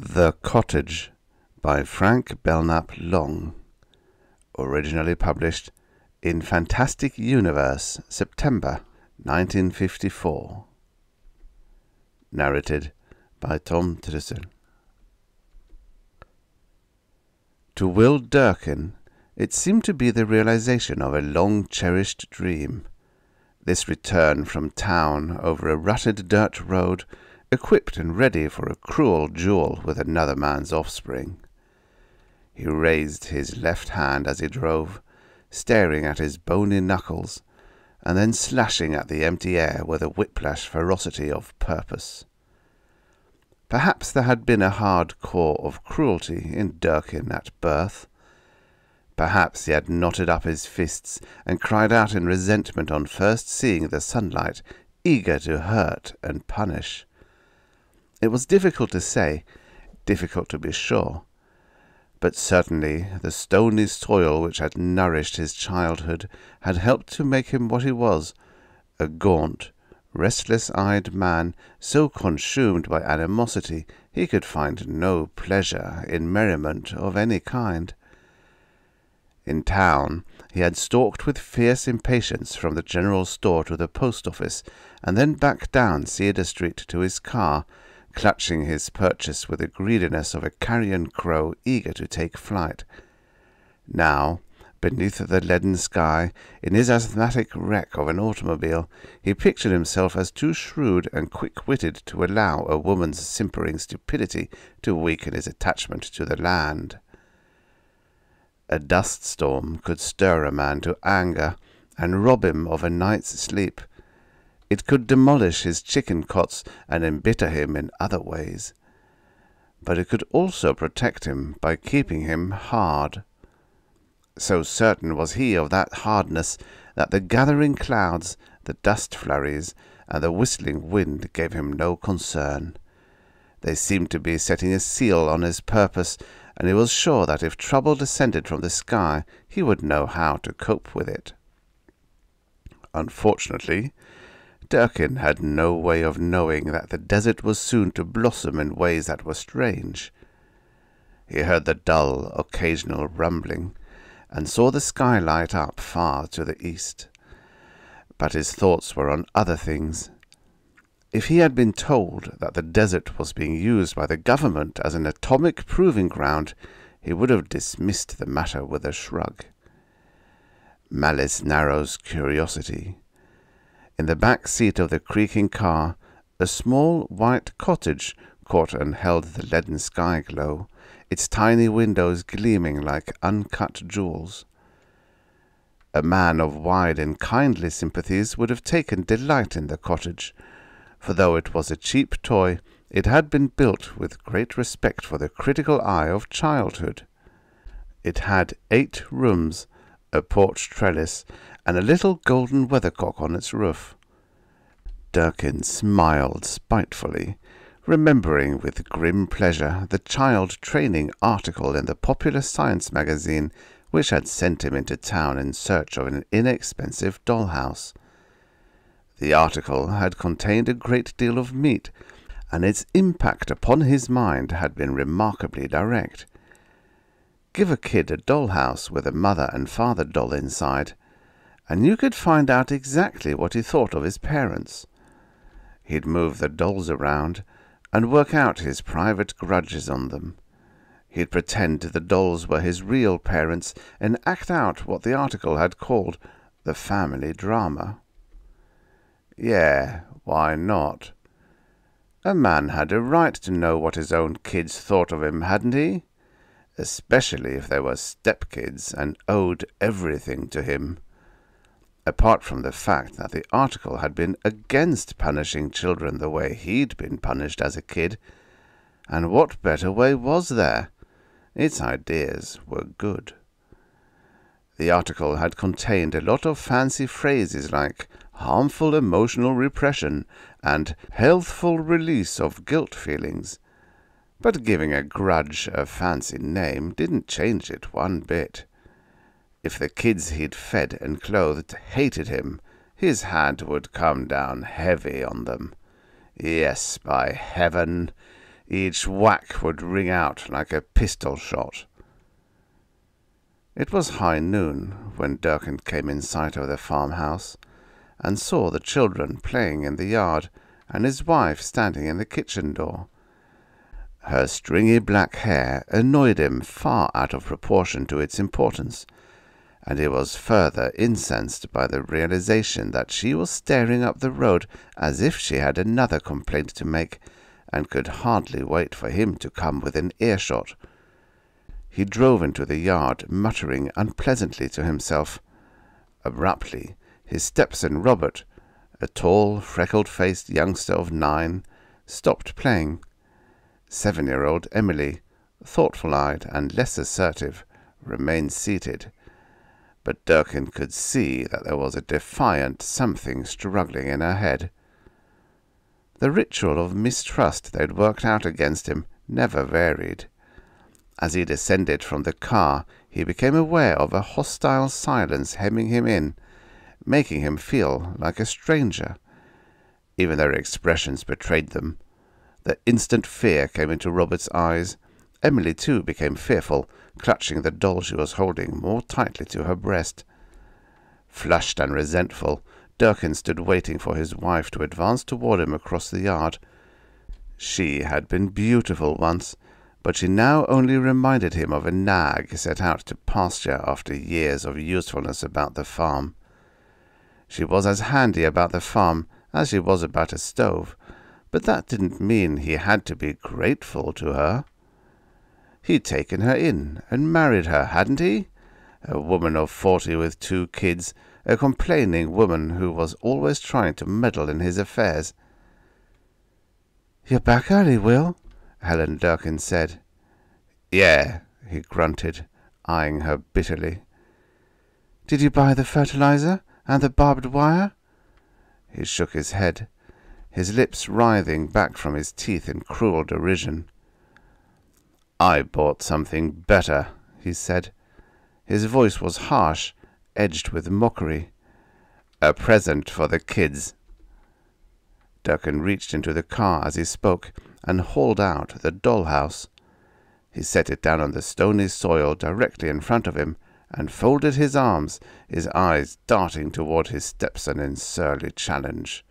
The Cottage by Frank Belknap Long. Originally published in Fantastic Universe, September 1954. Narrated by Tom Trussel. To Will Durkin, it seemed to be the realization of a long cherished dream. This return from town over a rutted dirt road equipped and ready for a cruel duel with another man's offspring. He raised his left hand as he drove, staring at his bony knuckles, and then slashing at the empty air with a whiplash ferocity of purpose. Perhaps there had been a hard core of cruelty in Durkin at birth. Perhaps he had knotted up his fists and cried out in resentment on first seeing the sunlight, eager to hurt and punish. It was difficult to say, difficult to be sure. But certainly the stony soil which had nourished his childhood had helped to make him what he was, a gaunt, restless-eyed man so consumed by animosity he could find no pleasure in merriment of any kind. In town he had stalked with fierce impatience from the general store to the post office, and then back down Cedar Street to his car, clutching his purchase with the greediness of a carrion crow eager to take flight. Now, beneath the leaden sky, in his asthmatic wreck of an automobile, he pictured himself as too shrewd and quick-witted to allow a woman's simpering stupidity to weaken his attachment to the land. A dust storm could stir a man to anger and rob him of a night's sleep, it could demolish his chicken cots and embitter him in other ways. But it could also protect him by keeping him hard. So certain was he of that hardness that the gathering clouds, the dust flurries, and the whistling wind gave him no concern. They seemed to be setting a seal on his purpose, and he was sure that if trouble descended from the sky, he would know how to cope with it. Unfortunately, Durkin had no way of knowing that the desert was soon to blossom in ways that were strange. He heard the dull, occasional rumbling, and saw the sky light up far to the east. But his thoughts were on other things. If he had been told that the desert was being used by the government as an atomic proving ground, he would have dismissed the matter with a shrug. Malice narrows curiosity. In the back seat of the creaking car, a small white cottage caught and held the leaden sky glow, its tiny windows gleaming like uncut jewels. A man of wide and kindly sympathies would have taken delight in the cottage, for though it was a cheap toy, it had been built with great respect for the critical eye of childhood. It had eight rooms, a porch trellis, and a little golden weathercock on its roof. Durkin smiled spitefully, remembering with grim pleasure the child training article in the popular science magazine which had sent him into town in search of an inexpensive dollhouse. The article had contained a great deal of meat, and its impact upon his mind had been remarkably direct. Give a kid a dollhouse with a mother and father doll inside, and you could find out exactly what he thought of his parents. He'd move the dolls around and work out his private grudges on them. He'd pretend the dolls were his real parents and act out what the article had called the family drama. Yeah, why not? A man had a right to know what his own kids thought of him, hadn't he? Especially if they were stepkids and owed everything to him apart from the fact that the article had been against punishing children the way he'd been punished as a kid. And what better way was there? Its ideas were good. The article had contained a lot of fancy phrases like harmful emotional repression and healthful release of guilt feelings. But giving a grudge a fancy name didn't change it one bit. If the kids he'd fed and clothed hated him, his hand would come down heavy on them. Yes, by heaven, Each whack would ring out like a pistol shot. It was high noon when Durkin came in sight of the farmhouse and saw the children playing in the yard and his wife standing in the kitchen door. Her stringy black hair annoyed him far out of proportion to its importance, and he was further incensed by the realization that she was staring up the road as if she had another complaint to make, and could hardly wait for him to come within earshot. He drove into the yard, muttering unpleasantly to himself. Abruptly, his stepson Robert, a tall, freckled-faced youngster of nine, stopped playing. Seven-year-old Emily, thoughtful-eyed and less assertive, remained seated, but Durkin could see that there was a defiant something struggling in her head. The ritual of mistrust they'd worked out against him never varied. As he descended from the car, he became aware of a hostile silence hemming him in, making him feel like a stranger. Even their expressions betrayed them. The instant fear came into Robert's eyes. Emily, too, became fearful, clutching the doll she was holding more tightly to her breast. Flushed and resentful, Durkin stood waiting for his wife to advance toward him across the yard. She had been beautiful once, but she now only reminded him of a nag set out to pasture after years of usefulness about the farm. She was as handy about the farm as she was about a stove, but that didn't mean he had to be grateful to her. He'd taken her in and married her, hadn't he? A woman of forty with two kids, a complaining woman who was always trying to meddle in his affairs. You're back early, Will, Helen Durkin said. Yeah, he grunted, eyeing her bitterly. Did you buy the fertilizer? And the barbed wire? He shook his head, his lips writhing back from his teeth in cruel derision. I bought something better, he said. His voice was harsh, edged with mockery. A present for the kids. Durkin reached into the car as he spoke and hauled out the dollhouse. He set it down on the stony soil directly in front of him and folded his arms, his eyes darting toward his stepson in surly challenge.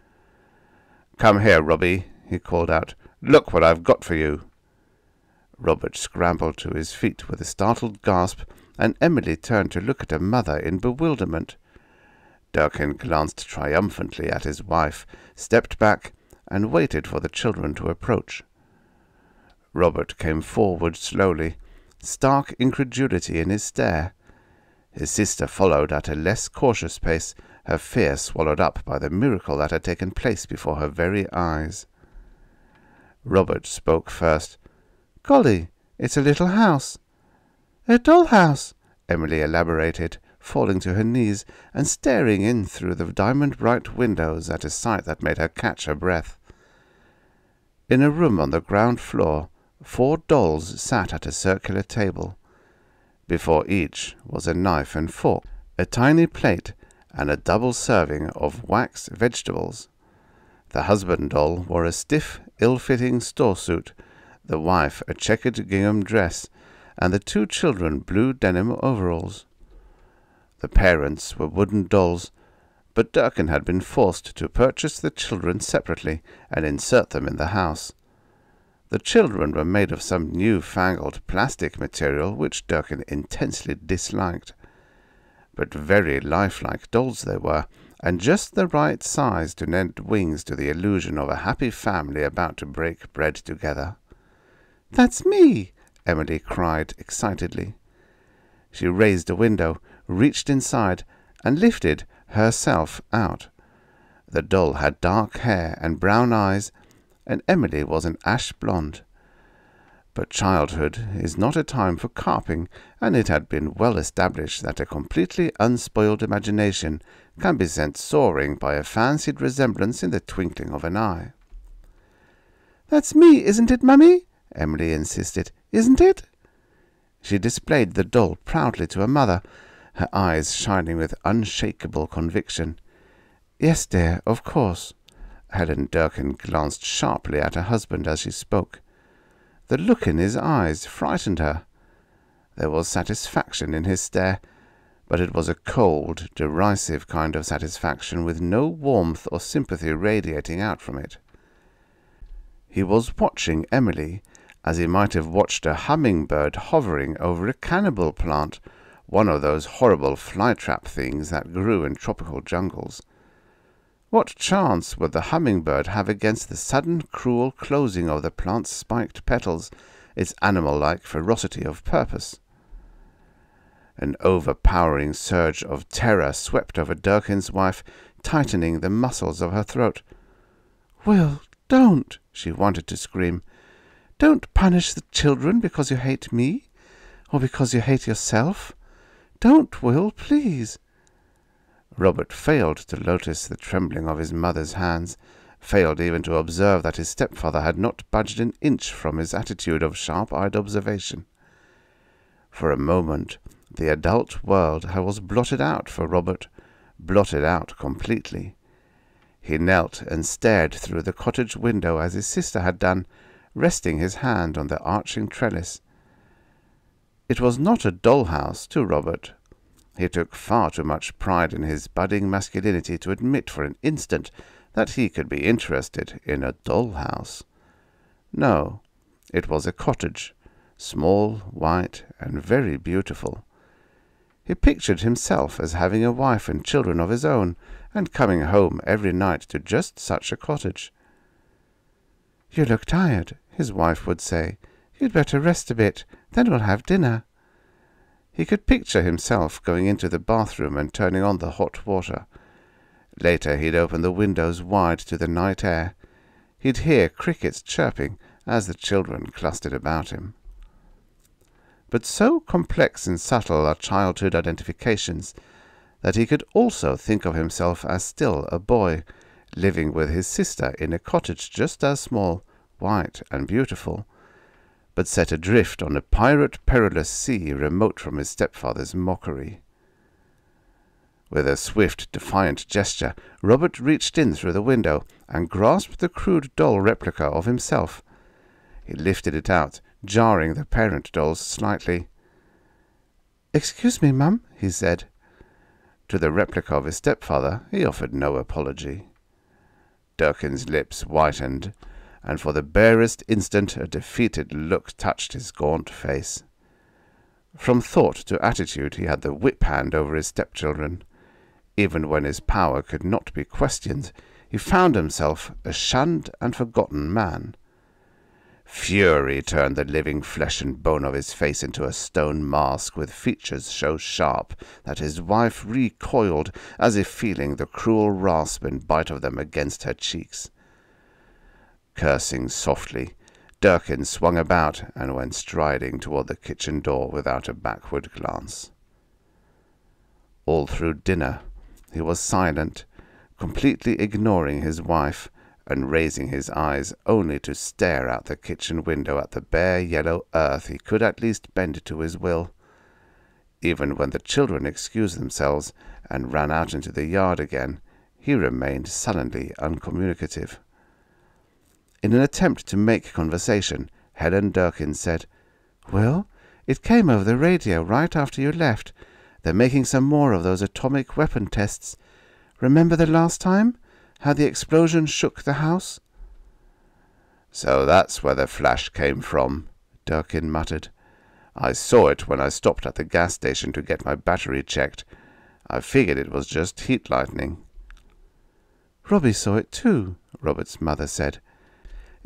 Come here, Robbie, he called out. Look what I've got for you. Robert scrambled to his feet with a startled gasp, and Emily turned to look at her mother in bewilderment. Durkin glanced triumphantly at his wife, stepped back, and waited for the children to approach. Robert came forward slowly, stark incredulity in his stare. His sister followed at a less cautious pace, her fear swallowed up by the miracle that had taken place before her very eyes. Robert spoke first. Golly, it's a little house. A doll house, Emily elaborated, falling to her knees and staring in through the diamond-bright windows at a sight that made her catch her breath. In a room on the ground floor, four dolls sat at a circular table. Before each was a knife and fork, a tiny plate, and a double serving of wax vegetables. The husband doll wore a stiff, ill-fitting store suit, the wife a checkered gingham dress, and the two children blue denim overalls. The parents were wooden dolls, but Durkin had been forced to purchase the children separately and insert them in the house. The children were made of some new-fangled plastic material which Durkin intensely disliked. But very lifelike dolls they were, and just the right size to lend wings to the illusion of a happy family about to break bread together. That's me! Emily cried excitedly. She raised a window, reached inside, and lifted herself out. The doll had dark hair and brown eyes and Emily was an ash blonde. But childhood is not a time for carping, and it had been well established that a completely unspoiled imagination can be sent soaring by a fancied resemblance in the twinkling of an eye. That's me, isn't it, Mummy? Emily insisted. Isn't it? She displayed the doll proudly to her mother, her eyes shining with unshakable conviction. Yes, dear, of course. Helen Durkin glanced sharply at her husband as she spoke. The look in his eyes frightened her. There was satisfaction in his stare, but it was a cold, derisive kind of satisfaction with no warmth or sympathy radiating out from it. He was watching Emily as he might have watched a hummingbird hovering over a cannibal plant, one of those horrible flytrap things that grew in tropical jungles. What chance would the hummingbird have against the sudden cruel closing of the plant's spiked petals, its animal-like ferocity of purpose? An overpowering surge of terror swept over Durkin's wife, tightening the muscles of her throat. Will, don't! she wanted to scream. Don't punish the children because you hate me, or because you hate yourself. Don't, Will, please. Robert failed to notice the trembling of his mother's hands, failed even to observe that his stepfather had not budged an inch from his attitude of sharp-eyed observation. For a moment the adult world was blotted out for Robert, blotted out completely. He knelt and stared through the cottage window as his sister had done, resting his hand on the arching trellis. It was not a doll-house to Robert. He took far too much pride in his budding masculinity to admit for an instant that he could be interested in a doll-house. No, it was a cottage, small, white, and very beautiful. He pictured himself as having a wife and children of his own, and coming home every night to just such a cottage. You look tired, his wife would say. You'd better rest a bit, then we'll have dinner. He could picture himself going into the bathroom and turning on the hot water. Later he'd open the windows wide to the night air. He'd hear crickets chirping as the children clustered about him but so complex and subtle are childhood identifications that he could also think of himself as still a boy, living with his sister in a cottage just as small, white, and beautiful, but set adrift on a pirate perilous sea remote from his stepfather's mockery. With a swift, defiant gesture, Robert reached in through the window and grasped the crude doll replica of himself. He lifted it out jarring the parent dolls slightly. Excuse me, Mum, he said. To the replica of his stepfather he offered no apology. Durkin's lips whitened, and for the barest instant a defeated look touched his gaunt face. From thought to attitude he had the whip hand over his stepchildren. Even when his power could not be questioned, he found himself a shunned and forgotten man. Fury turned the living flesh and bone of his face into a stone mask with features so sharp that his wife recoiled as if feeling the cruel rasp and bite of them against her cheeks. Cursing softly, Durkin swung about and went striding toward the kitchen door without a backward glance. All through dinner he was silent, completely ignoring his wife, and raising his eyes only to stare out the kitchen window at the bare yellow earth he could at least bend to his will. Even when the children excused themselves and ran out into the yard again, he remained sullenly uncommunicative. In an attempt to make conversation, Helen Durkin said, Well, it came over the radio right after you left. They're making some more of those atomic weapon tests. Remember the last time? how the explosion shook the house? So that's where the flash came from, Durkin muttered. I saw it when I stopped at the gas station to get my battery checked. I figured it was just heat lightning. Robbie saw it too, Robert's mother said.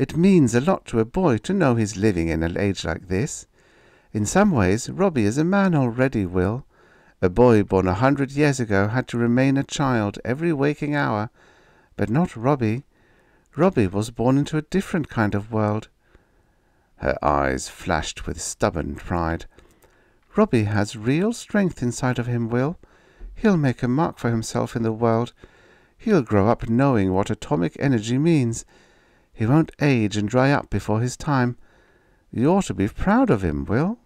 It means a lot to a boy to know he's living in an age like this. In some ways, Robbie is a man already, Will. A boy born a hundred years ago had to remain a child every waking hour but not Robbie. Robbie was born into a different kind of world. Her eyes flashed with stubborn pride. Robbie has real strength inside of him, Will. He'll make a mark for himself in the world. He'll grow up knowing what atomic energy means. He won't age and dry up before his time. You ought to be proud of him, Will.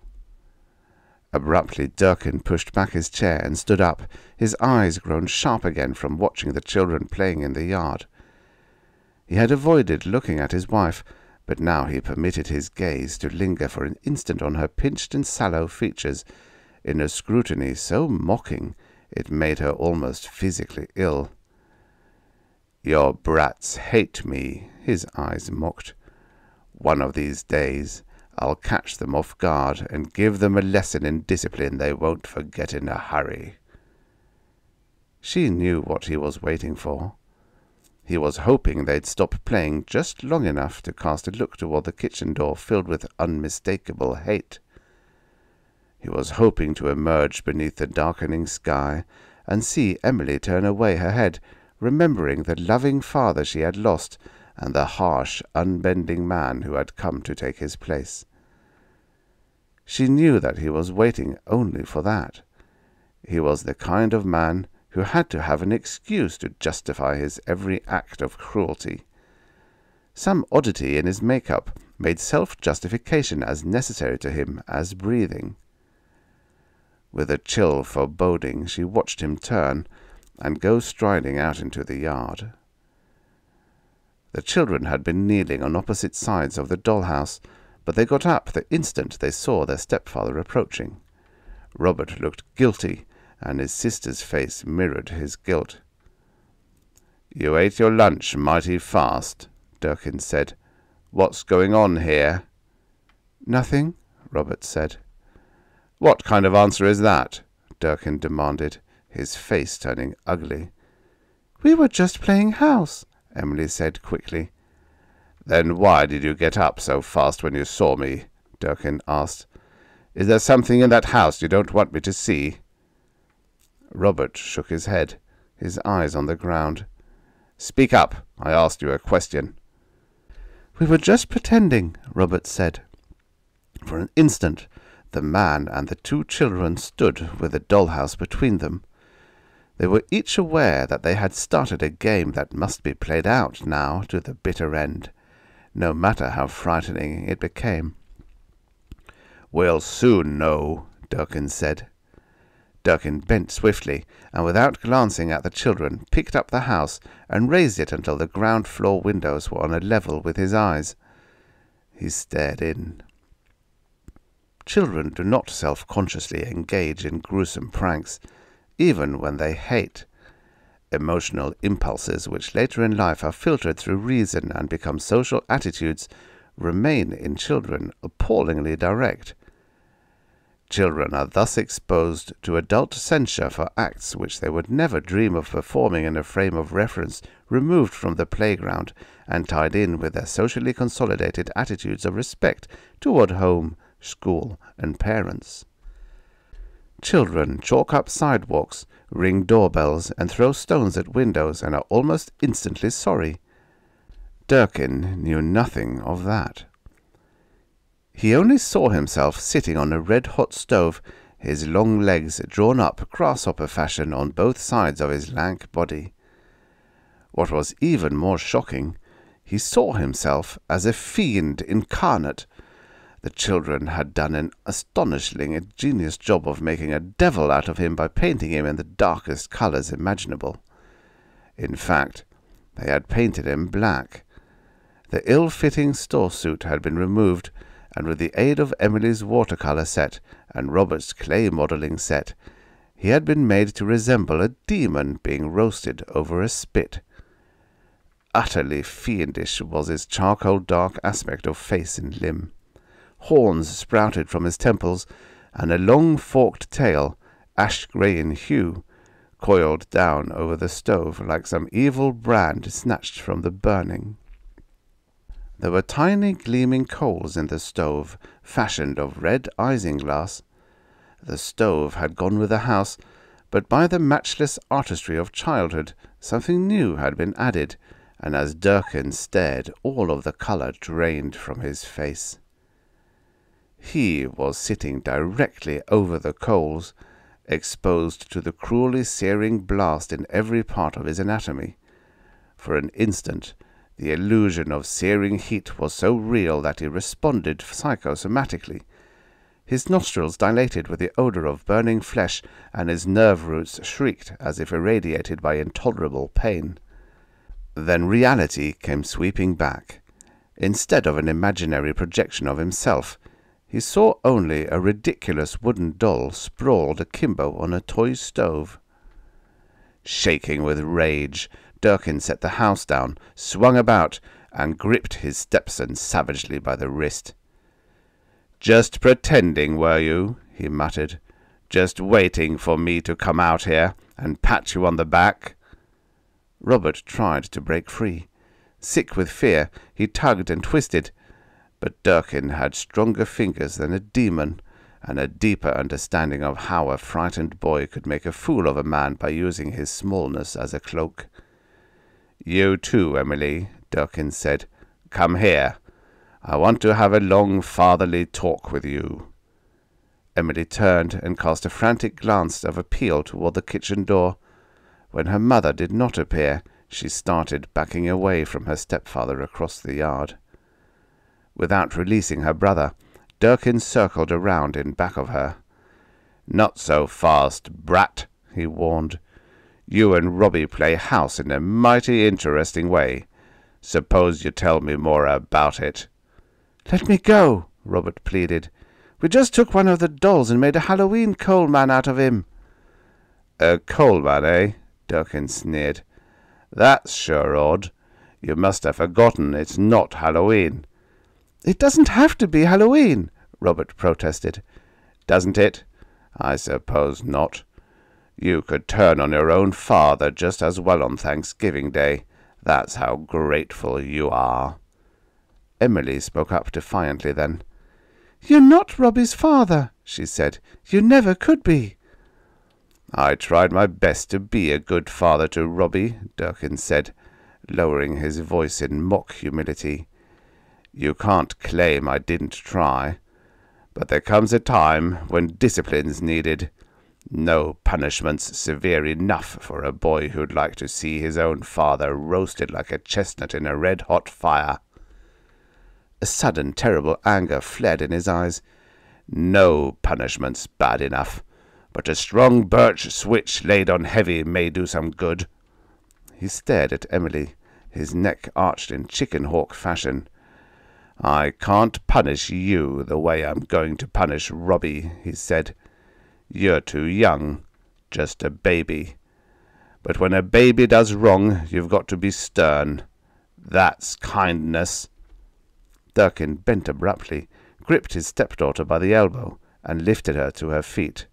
Abruptly, Durkin pushed back his chair and stood up, his eyes grown sharp again from watching the children playing in the yard. He had avoided looking at his wife, but now he permitted his gaze to linger for an instant on her pinched and sallow features in a scrutiny so mocking it made her almost physically ill. Your brats hate me, his eyes mocked. One of these days I'll catch them off guard and give them a lesson in discipline they won't forget in a hurry. She knew what he was waiting for. He was hoping they'd stop playing just long enough to cast a look toward the kitchen door filled with unmistakable hate. He was hoping to emerge beneath the darkening sky and see Emily turn away her head, remembering the loving father she had lost and the harsh, unbending man who had come to take his place. She knew that he was waiting only for that. He was the kind of man who had to have an excuse to justify his every act of cruelty. Some oddity in his make-up made self-justification as necessary to him as breathing. With a chill foreboding, she watched him turn and go striding out into the yard. The children had been kneeling on opposite sides of the dollhouse, but they got up the instant they saw their stepfather approaching. Robert looked guilty and his sister's face mirrored his guilt. You ate your lunch mighty fast, Durkin said. What's going on here? Nothing, Robert said. What kind of answer is that? Durkin demanded, his face turning ugly. We were just playing house, Emily said quickly. Then why did you get up so fast when you saw me? Durkin asked. Is there something in that house you don't want me to see? Robert shook his head, his eyes on the ground. Speak up. I asked you a question. We were just pretending, Robert said. For an instant, the man and the two children stood with the dollhouse between them. They were each aware that they had started a game that must be played out now to the bitter end, no matter how frightening it became. We'll soon know, Durkin said. Durkin bent swiftly, and without glancing at the children, picked up the house and raised it until the ground floor windows were on a level with his eyes. He stared in. Children do not self-consciously engage in gruesome pranks, even when they hate. Emotional impulses, which later in life are filtered through reason and become social attitudes, remain in children appallingly direct. Children are thus exposed to adult censure for acts which they would never dream of performing in a frame of reference removed from the playground and tied in with their socially consolidated attitudes of respect toward home, school, and parents. Children chalk up sidewalks, ring doorbells, and throw stones at windows and are almost instantly sorry. Durkin knew nothing of that. He only saw himself sitting on a red-hot stove, his long legs drawn up grasshopper fashion on both sides of his lank body. What was even more shocking, he saw himself as a fiend incarnate. The children had done an astonishingly ingenious job of making a devil out of him by painting him in the darkest colours imaginable. In fact, they had painted him black. The ill-fitting store suit had been removed, and with the aid of Emily's watercolour set and Robert's clay modelling set, he had been made to resemble a demon being roasted over a spit. Utterly fiendish was his charcoal dark aspect of face and limb. Horns sprouted from his temples, and a long forked tail, ash grey in hue, coiled down over the stove like some evil brand snatched from the burning. There were tiny gleaming coals in the stove, fashioned of red isinglass. The stove had gone with the house, but by the matchless artistry of childhood something new had been added, and as Durkin stared all of the colour drained from his face. He was sitting directly over the coals, exposed to the cruelly searing blast in every part of his anatomy. For an instant the illusion of searing heat was so real that he responded psychosomatically. His nostrils dilated with the odor of burning flesh, and his nerve roots shrieked as if irradiated by intolerable pain. Then reality came sweeping back. Instead of an imaginary projection of himself, he saw only a ridiculous wooden doll sprawled akimbo on a toy stove. Shaking with rage, Durkin set the house down, swung about, and gripped his stepson savagely by the wrist. Just pretending, were you? he muttered. Just waiting for me to come out here and pat you on the back? Robert tried to break free. Sick with fear, he tugged and twisted, but Durkin had stronger fingers than a demon, and a deeper understanding of how a frightened boy could make a fool of a man by using his smallness as a cloak. You too, Emily, Durkin said. Come here. I want to have a long fatherly talk with you. Emily turned and cast a frantic glance of appeal toward the kitchen door. When her mother did not appear, she started backing away from her stepfather across the yard. Without releasing her brother, Durkin circled around in back of her. Not so fast, brat, he warned. You and Robbie play house in a mighty interesting way. Suppose you tell me more about it. Let me go, Robert pleaded. We just took one of the dolls and made a Halloween coal man out of him. A coal man, eh? Durkin sneered. That's sure odd. You must have forgotten it's not Halloween. It doesn't have to be Halloween, Robert protested. Doesn't it? I suppose not. You could turn on your own father just as well on Thanksgiving Day. That's how grateful you are. Emily spoke up defiantly then. You're not Robbie's father, she said. You never could be. I tried my best to be a good father to Robbie, Durkin said, lowering his voice in mock humility. You can't claim I didn't try. But there comes a time when discipline's needed. No punishment's severe enough for a boy who'd like to see his own father roasted like a chestnut in a red-hot fire. A sudden terrible anger fled in his eyes. No punishment's bad enough, but a strong birch switch laid on heavy may do some good. He stared at Emily, his neck arched in chicken hawk fashion. I can't punish you the way I'm going to punish Robbie, he said. You're too young, just a baby. But when a baby does wrong, you've got to be stern. That's kindness. Durkin bent abruptly, gripped his stepdaughter by the elbow, and lifted her to her feet.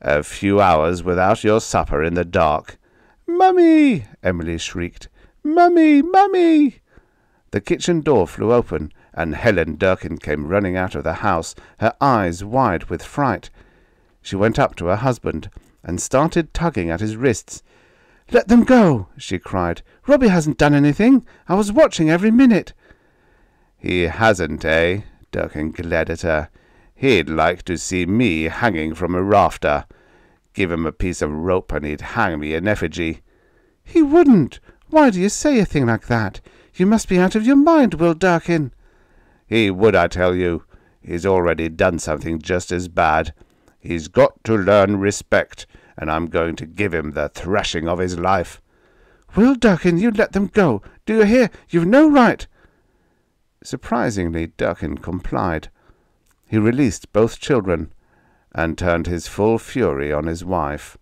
A few hours without your supper in the dark. Mummy! Emily shrieked. Mummy! Mummy! The kitchen door flew open, and Helen Durkin came running out of the house, her eyes wide with fright. She went up to her husband and started tugging at his wrists. Let them go, she cried. Robbie hasn't done anything. I was watching every minute. He hasn't, eh? Durkin glared at her. He'd like to see me hanging from a rafter. Give him a piece of rope and he'd hang me in effigy. He wouldn't. Why do you say a thing like that? You must be out of your mind, Will Durkin. He would, I tell you. He's already done something just as bad. He's got to learn respect, and I'm going to give him the thrashing of his life. Will Durkin, you let them go. Do you hear? You've no right. Surprisingly, Durkin complied. He released both children and turned his full fury on his wife.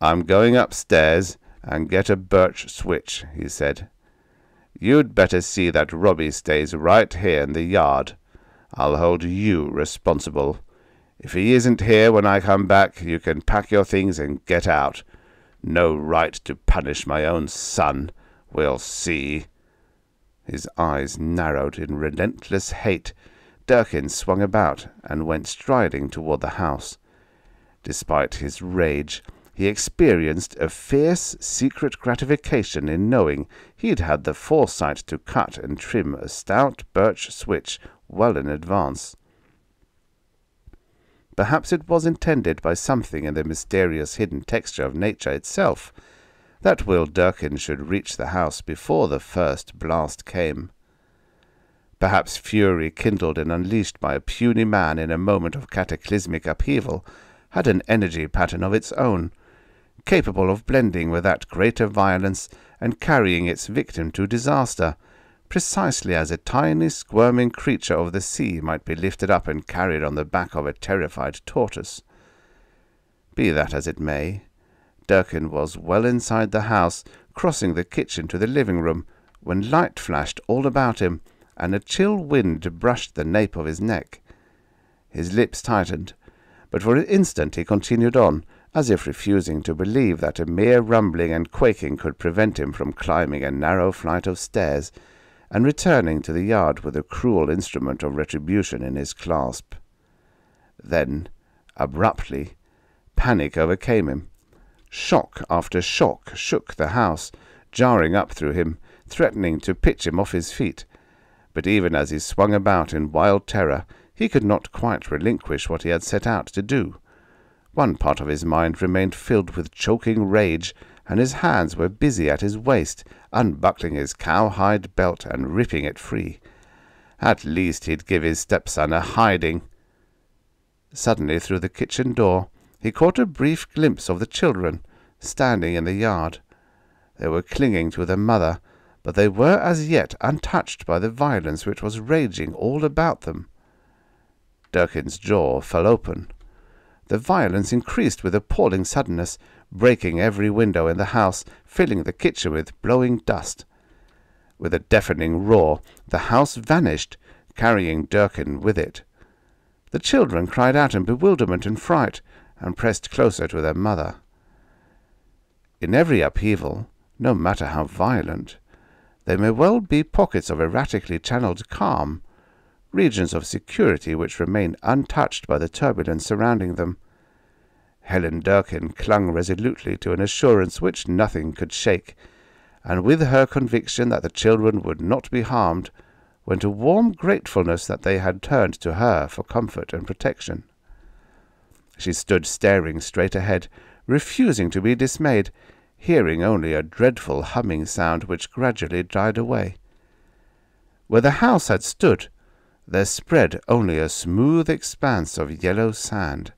I'm going upstairs and get a birch switch, he said. You'd better see that Robbie stays right here in the yard. I'll hold you responsible. If he isn't here when I come back, you can pack your things and get out. No right to punish my own son. We'll see. His eyes narrowed in relentless hate. Durkin swung about and went striding toward the house. Despite his rage, he experienced a fierce secret gratification in knowing he had had the foresight to cut and trim a stout birch switch well in advance. Perhaps it was intended by something in the mysterious hidden texture of nature itself that Will Durkin should reach the house before the first blast came. Perhaps fury kindled and unleashed by a puny man in a moment of cataclysmic upheaval had an energy pattern of its own, capable of blending with that greater violence and carrying its victim to disaster, precisely as a tiny squirming creature of the sea might be lifted up and carried on the back of a terrified tortoise. Be that as it may, Durkin was well inside the house, crossing the kitchen to the living room, when light flashed all about him, and a chill wind brushed the nape of his neck. His lips tightened, but for an instant he continued on, as if refusing to believe that a mere rumbling and quaking could prevent him from climbing a narrow flight of stairs and returning to the yard with a cruel instrument of retribution in his clasp. Then, abruptly, panic overcame him. Shock after shock shook the house, jarring up through him, threatening to pitch him off his feet. But even as he swung about in wild terror, he could not quite relinquish what he had set out to do. One part of his mind remained filled with choking rage, and his hands were busy at his waist, unbuckling his cowhide belt and ripping it free. At least he'd give his stepson a hiding. Suddenly, through the kitchen door, he caught a brief glimpse of the children, standing in the yard. They were clinging to their mother, but they were as yet untouched by the violence which was raging all about them. Durkin's jaw fell open. The violence increased with appalling suddenness, breaking every window in the house, filling the kitchen with blowing dust. With a deafening roar, the house vanished, carrying Durkin with it. The children cried out in bewilderment and fright, and pressed closer to their mother. In every upheaval, no matter how violent, there may well be pockets of erratically channeled calm, regions of security which remain untouched by the turbulence surrounding them. Helen Durkin clung resolutely to an assurance which nothing could shake, and with her conviction that the children would not be harmed, went a warm gratefulness that they had turned to her for comfort and protection. She stood staring straight ahead, refusing to be dismayed, hearing only a dreadful humming sound which gradually died away. Where the house had stood, there spread only a smooth expanse of yellow sand.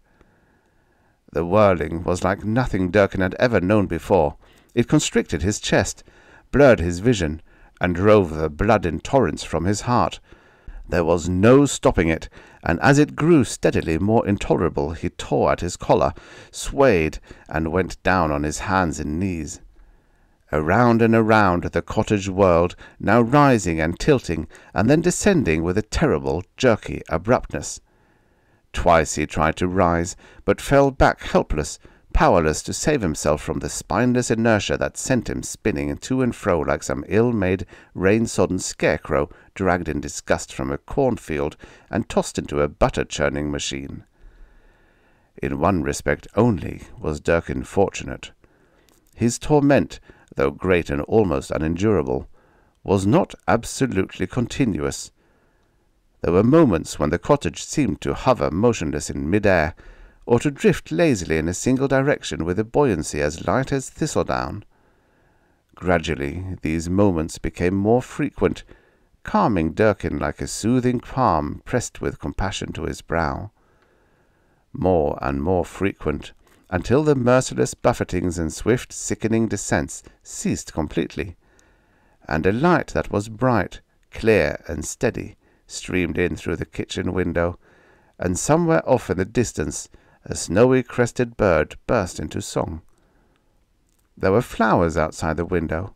The whirling was like nothing Durkin had ever known before. It constricted his chest, blurred his vision, and drove the blood in torrents from his heart. There was no stopping it, and as it grew steadily more intolerable, he tore at his collar, swayed, and went down on his hands and knees. Around and around the cottage whirled, now rising and tilting, and then descending with a terrible, jerky abruptness. Twice he tried to rise, but fell back helpless, powerless to save himself from the spineless inertia that sent him spinning to and fro like some ill-made, rain-sodden scarecrow dragged in disgust from a cornfield and tossed into a butter-churning machine. In one respect only was Durkin fortunate. His torment though great and almost unendurable, was not absolutely continuous. There were moments when the cottage seemed to hover motionless in mid-air, or to drift lazily in a single direction with a buoyancy as light as thistledown. Gradually these moments became more frequent, calming Durkin like a soothing palm pressed with compassion to his brow. More and more frequent, until the merciless buffetings and swift, sickening descents ceased completely, and a light that was bright, clear, and steady streamed in through the kitchen window, and somewhere off in the distance a snowy crested bird burst into song. There were flowers outside the window,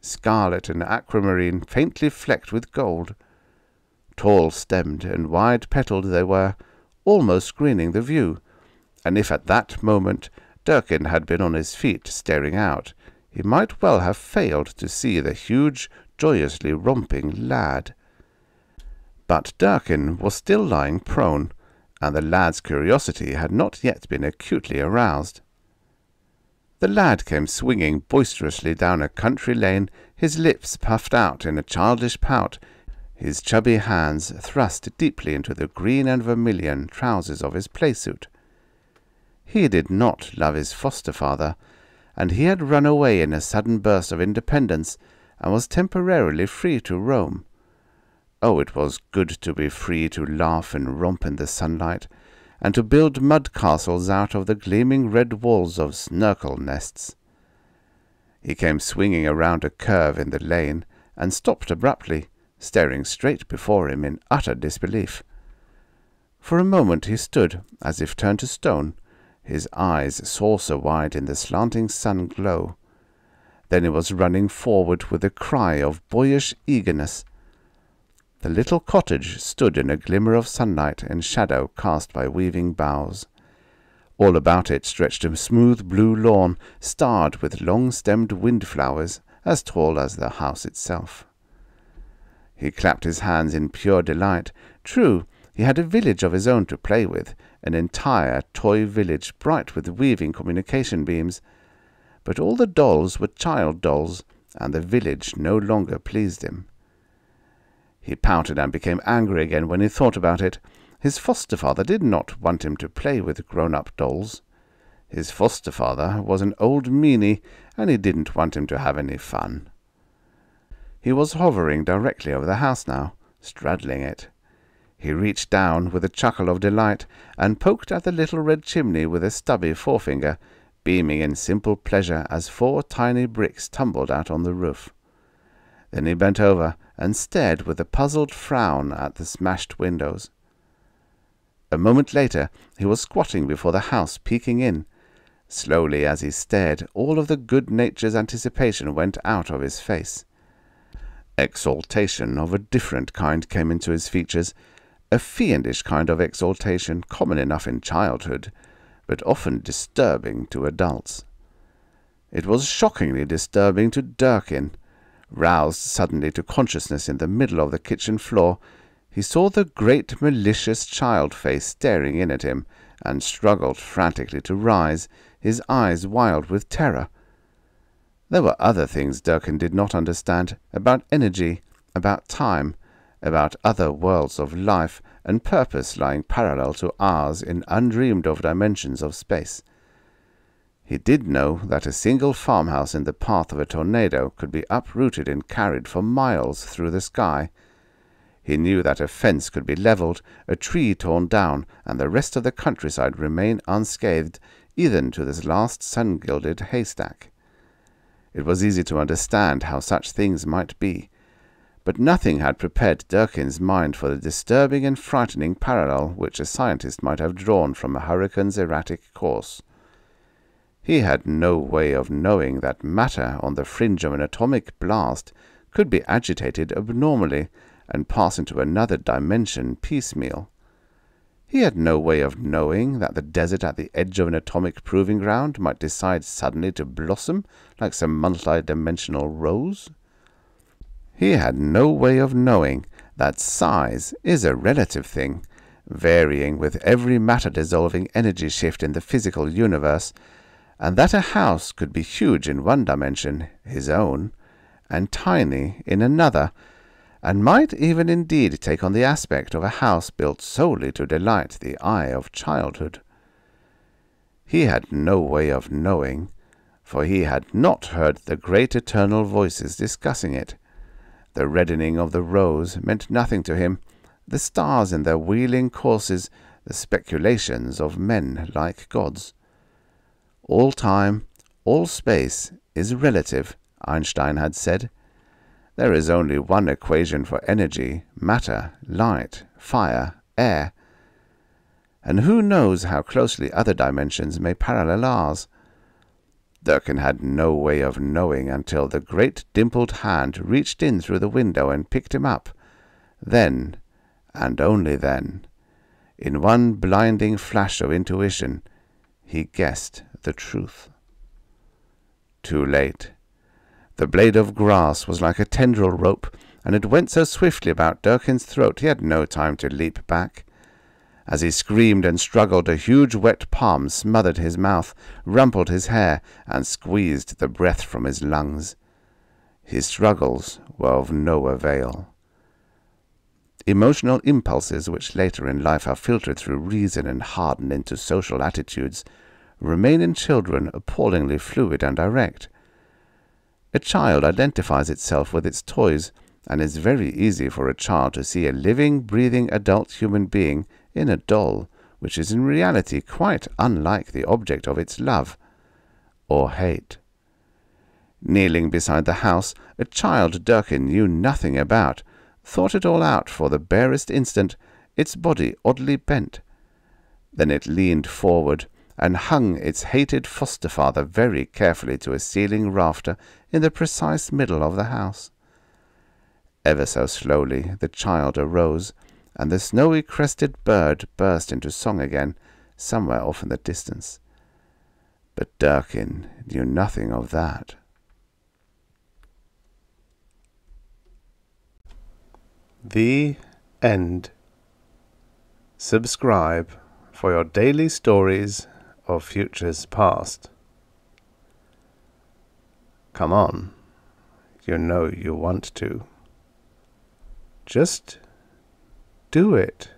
scarlet and aquamarine faintly flecked with gold. Tall stemmed and wide petalled they were, almost screening the view, and if at that moment Durkin had been on his feet staring out, he might well have failed to see the huge, joyously romping lad. But Durkin was still lying prone, and the lad's curiosity had not yet been acutely aroused. The lad came swinging boisterously down a country lane, his lips puffed out in a childish pout, his chubby hands thrust deeply into the green and vermilion trousers of his play-suit. He did not love his foster father, and he had run away in a sudden burst of independence, and was temporarily free to roam. Oh, it was good to be free to laugh and romp in the sunlight, and to build mud castles out of the gleaming red walls of snurkle nests. He came swinging around a curve in the lane, and stopped abruptly, staring straight before him in utter disbelief. For a moment he stood as if turned to stone, his eyes saucer-wide in the slanting sun glow. Then he was running forward with a cry of boyish eagerness. The little cottage stood in a glimmer of sunlight and shadow cast by weaving boughs. All about it stretched a smooth blue lawn, starred with long-stemmed windflowers, as tall as the house itself. He clapped his hands in pure delight. True, he had a village of his own to play with, an entire toy village bright with weaving communication beams. But all the dolls were child dolls, and the village no longer pleased him. He pouted and became angry again when he thought about it. His foster father did not want him to play with grown-up dolls. His foster father was an old meanie, and he didn't want him to have any fun. He was hovering directly over the house now, straddling it. He reached down with a chuckle of delight and poked at the little red chimney with a stubby forefinger, beaming in simple pleasure as four tiny bricks tumbled out on the roof. Then he bent over and stared with a puzzled frown at the smashed windows. A moment later he was squatting before the house, peeking in. Slowly as he stared, all of the good-natured anticipation went out of his face. Exaltation of a different kind came into his features, a fiendish kind of exaltation common enough in childhood, but often disturbing to adults. It was shockingly disturbing to Durkin. Roused suddenly to consciousness in the middle of the kitchen floor, he saw the great malicious child face staring in at him, and struggled frantically to rise, his eyes wild with terror. There were other things Durkin did not understand, about energy, about time, about other worlds of life and purpose lying parallel to ours in undreamed of dimensions of space. He did know that a single farmhouse in the path of a tornado could be uprooted and carried for miles through the sky. He knew that a fence could be leveled, a tree torn down, and the rest of the countryside remain unscathed, even to this last sun-gilded haystack. It was easy to understand how such things might be, but nothing had prepared Durkin's mind for the disturbing and frightening parallel which a scientist might have drawn from a hurricane's erratic course. He had no way of knowing that matter on the fringe of an atomic blast could be agitated abnormally and pass into another dimension piecemeal. He had no way of knowing that the desert at the edge of an atomic proving ground might decide suddenly to blossom like some multi-dimensional rose. He had no way of knowing that size is a relative thing, varying with every matter-dissolving energy shift in the physical universe, and that a house could be huge in one dimension, his own, and tiny in another, and might even indeed take on the aspect of a house built solely to delight the eye of childhood. He had no way of knowing, for he had not heard the great eternal voices discussing it, the reddening of the rose meant nothing to him. The stars in their wheeling courses, the speculations of men like gods. All time, all space is relative, Einstein had said. There is only one equation for energy, matter, light, fire, air. And who knows how closely other dimensions may parallel ours? Durkin had no way of knowing until the great dimpled hand reached in through the window and picked him up. Then, and only then, in one blinding flash of intuition, he guessed the truth. Too late. The blade of grass was like a tendril rope, and it went so swiftly about Durkin's throat he had no time to leap back. As he screamed and struggled, a huge wet palm smothered his mouth, rumpled his hair, and squeezed the breath from his lungs. His struggles were of no avail. Emotional impulses, which later in life are filtered through reason and hardened into social attitudes, remain in children appallingly fluid and direct. A child identifies itself with its toys, and it's very easy for a child to see a living, breathing adult human being in a doll which is in reality quite unlike the object of its love or hate. Kneeling beside the house, a child Durkin knew nothing about, thought it all out for the barest instant, its body oddly bent. Then it leaned forward and hung its hated foster father very carefully to a ceiling rafter in the precise middle of the house. Ever so slowly the child arose, and the snowy crested bird burst into song again, somewhere off in the distance. But Durkin knew nothing of that. The End. Subscribe for your daily stories of futures past. Come on, you know you want to. Just do it.